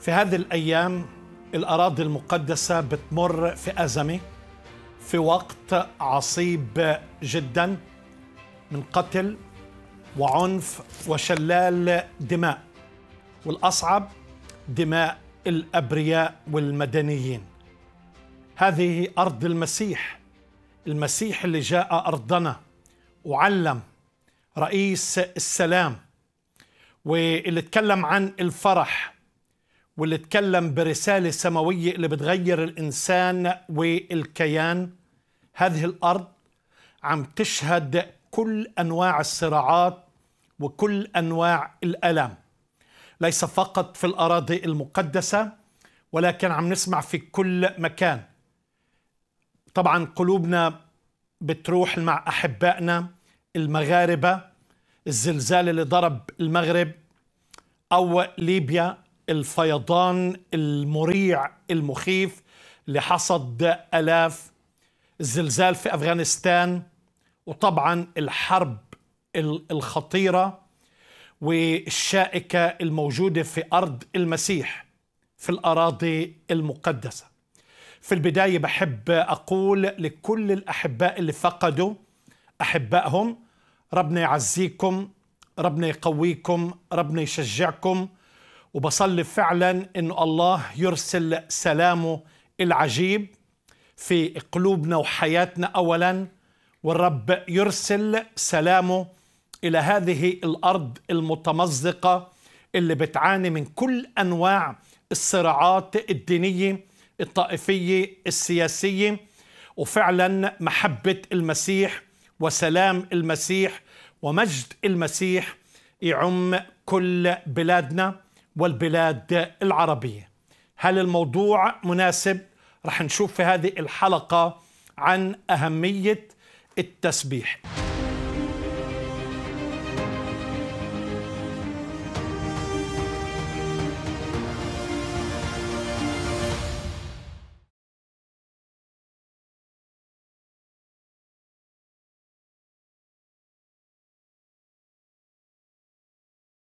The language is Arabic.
في هذه الأيام الأراضي المقدسة بتمر في أزمة في وقت عصيب جدا من قتل وعنف وشلال دماء والأصعب دماء الأبرياء والمدنيين. هذه أرض المسيح المسيح اللي جاء أرضنا وعلم رئيس السلام واللي اتكلم عن الفرح واللي اتكلم برسالة سماوية اللي بتغير الإنسان والكيان. هذه الأرض عم تشهد كل أنواع الصراعات وكل أنواع الألام. ليس فقط في الأراضي المقدسة ولكن عم نسمع في كل مكان. طبعا قلوبنا بتروح مع أحبائنا المغاربة الزلزال اللي ضرب المغرب أو ليبيا الفيضان المريع المخيف اللي حصد آلاف الزلزال في أفغانستان وطبعا الحرب الخطيرة والشائكة الموجودة في أرض المسيح في الأراضي المقدسة. في البداية بحب أقول لكل الأحباء اللي فقدوا أحبائهم ربنا يعزيكم ربنا يقويكم ربنا يشجعكم وبصلي فعلا انه الله يرسل سلامه العجيب في قلوبنا وحياتنا اولا والرب يرسل سلامه إلى هذه الأرض المتمزقة اللي بتعاني من كل أنواع الصراعات الدينية الطائفية السياسية. وفعلا محبة المسيح وسلام المسيح ومجد المسيح يعم كل بلادنا. والبلاد العربية. هل الموضوع مناسب؟ رح نشوف في هذه الحلقة عن أهمية التسبيح.